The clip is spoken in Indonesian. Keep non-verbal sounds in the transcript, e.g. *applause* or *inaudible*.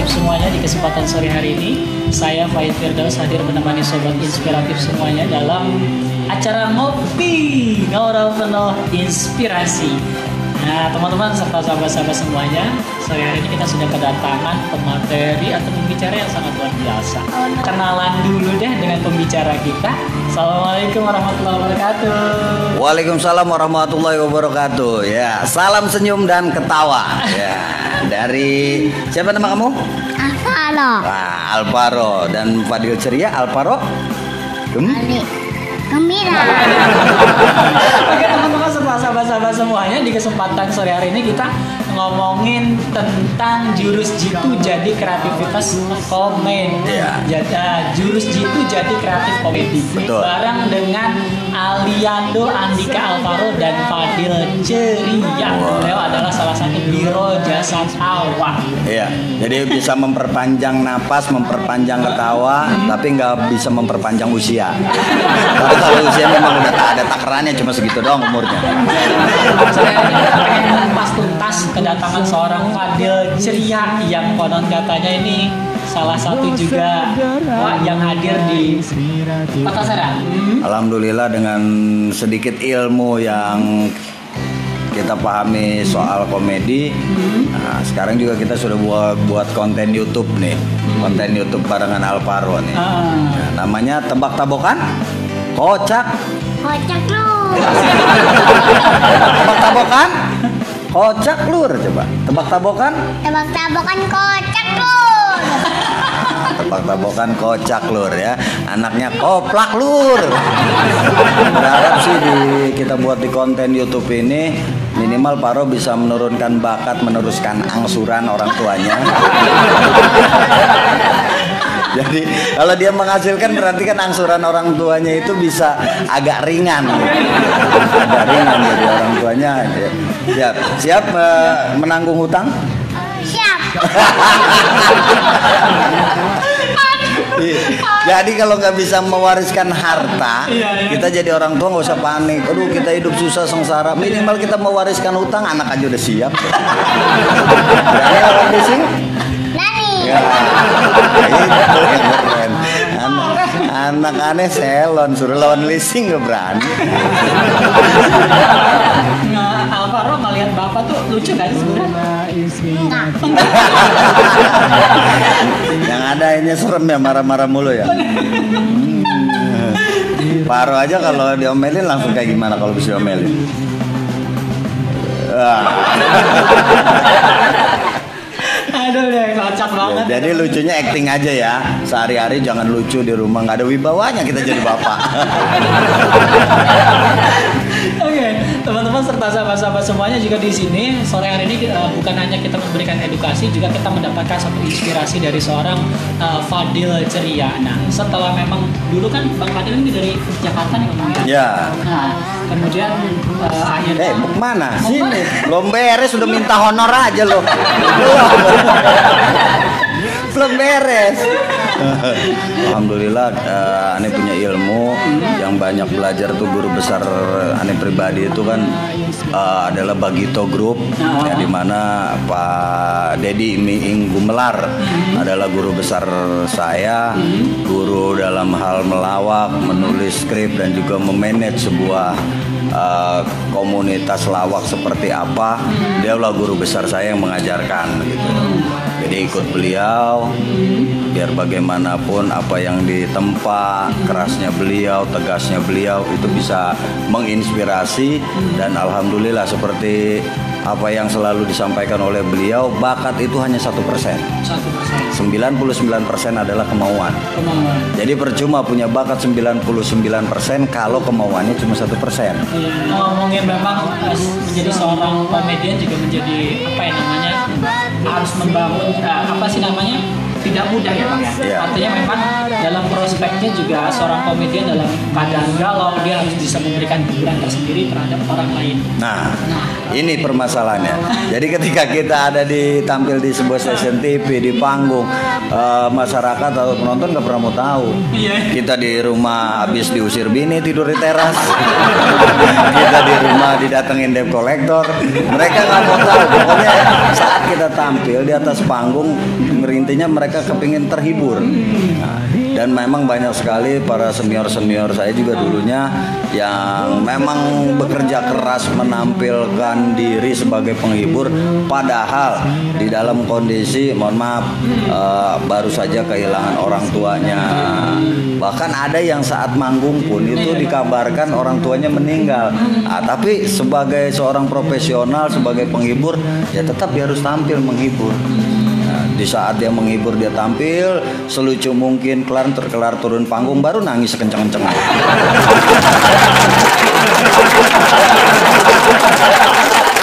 inspiratif semuanya di kesempatan sore hari ini. Saya Faid Firdaus hadir menemani sobat inspiratif semuanya dalam acara ngopi ngobrol penuh inspirasi. Nah, teman-teman serta sahabat-sahabat semuanya, sore hari ini kita sudah kedatangan pemateri atau pembicara yang sangat luar biasa. Kenalan dulu deh dengan pembicara kita. Assalamualaikum warahmatullahi wabarakatuh. Waalaikumsalam warahmatullahi wabarakatuh. Ya, salam senyum dan ketawa. Ya, dari siapa nama kamu? Alvaro. Wah, Alvaro dan Fadil Ceria. Alvaro. Ali. Gembira. *laughs* Oke teman-teman semua sahabat-sahabat semuanya di kesempatan sore hari ini kita ngomongin tentang jurus jitu jadi kreativitas komedi. Iya. Jadi, uh, jurus jitu jadi kreatif komedi. Betul. Bareng dengan Aliando Andika Alvaro dan Fadil Ceria. Beliau adalah salah satu biro jasa awak. Iya, jadi bisa memperpanjang napas, memperpanjang ketawa, tapi nggak bisa memperpanjang usia. Tapi kalau usia memang udah tak ada takarannya cuma segitu doang umurnya. Saya kedatangan seorang Fadil Ceria yang konon katanya ini salah satu juga wah, yang hadir di Kota Serang. Alhamdulillah dengan sedikit ilmu yang kita pahami soal komedi. Nah, sekarang juga kita sudah buat buat konten YouTube nih, konten YouTube barengan Alvaro nih. Ah. Nah, namanya tebak-tabokan, kocak, Kocak lu. tebak-tabokan, kocak lur coba. Tebak-tabokan, Tebak-tebakan kocak lu. *laughs* tebak-tabokan kocak lur ya. Anaknya koplak lur. Berharap sih di kita buat di konten YouTube ini minimal Paro bisa menurunkan bakat meneruskan angsuran orang tuanya. *laughs* Jadi kalau dia menghasilkan berarti kan angsuran orang tuanya itu bisa agak ringan, agak ringan jadi orang tuanya. ya. Siap, siap eh, menanggung hutang? Siap. Iya. Jadi kalau nggak bisa mewariskan harta, Iya, iya. kita jadi orang tua nggak usah panik. Aduh kita hidup susah sengsara. Minimal kita mewariskan hutang, anak aja udah siap. Lawan bising? Nani. Ya, keren. Anak, anak aneh selon suruh lawan leasing nggak berani. Bapak tuh lucu kan sebenarnya? Enggak. Yang ada ini serem ya marah-marah mulu ya. Hmm. Paro aja kalau diomelin langsung kayak gimana kalau bisa diomelin. Wah. Aduh deh, kocak banget. Jadi lucunya acting aja ya. Sehari-hari jangan lucu di rumah nggak ada wibawanya kita jadi bapak. Serta sahabat-sahabat semuanya juga di sini sore hari ini eh, bukan hanya kita memberikan edukasi, juga kita mendapatkan satu inspirasi dari seorang eh, Fadil Ceria. Nah, setelah memang dulu kan Bang Fadil ini dari Jakarta nih ngomongnya. ya. Nah, kemudian eh, akhirnya Eh, mau ke mana? Sini. Belum beres udah minta honor aja lo. *laughs* Belum. Belum beres. Alhamdulillah eh, Ane punya ilmu yang banyak belajar tuh guru besar Ane pribadi itu kan eh, adalah Bagito Group ya di mana Pak Dedi Miing Gumelar adalah guru besar saya, guru dalam hal melawak, menulis skrip dan juga memanage sebuah eh, komunitas lawak seperti apa. Dialah guru besar saya yang mengajarkan gitu. Jadi ikut beliau biar bagaimanapun apa yang ditempa kerasnya beliau, tegasnya beliau itu bisa menginspirasi dan alhamdulillah seperti apa yang selalu disampaikan oleh beliau bakat itu hanya satu persen. satu persen 99% adalah kemauan. kemauan. Jadi percuma punya bakat 99% kalau kemauannya cuma satu persen. Iya, ngomongin memang menjadi seorang komedian juga menjadi apa ya namanya harus membangun eh, apa sih namanya tidak mudah ya Bang ya. Iya. Artinya memang dalam prospeknya juga seorang komedian dalam keadaan galau dia harus bisa memberikan hiburan tersendiri terhadap orang lain. Nah, ini permasalahannya. Jadi ketika kita ada di tampil di sebuah stasiun TV di panggung, eh, masyarakat atau penonton nggak pernah mau tahu. Iya. Kita di rumah habis diusir bini tidur di teras. kita di rumah didatengin debt collector. Mereka nggak mau tahu. Pokoknya saat kita tampil di atas panggung, intinya mereka kepingin terhibur. Nah, dan memang banyak sekali para senior-senior saya juga dulunya yang memang bekerja keras menampilkan diri sebagai penghibur. Padahal di dalam kondisi mohon maaf eh, baru saja kehilangan orang tuanya. Bahkan ada yang saat manggung pun itu dikabarkan orang tuanya meninggal. Ah, tapi sebagai seorang profesional sebagai penghibur ya tetap dia harus tampil menghibur. Nah, di saat dia menghibur dia tampil selucu mungkin kelar terkelar turun panggung baru nangis kenceng-kenceng *laughs*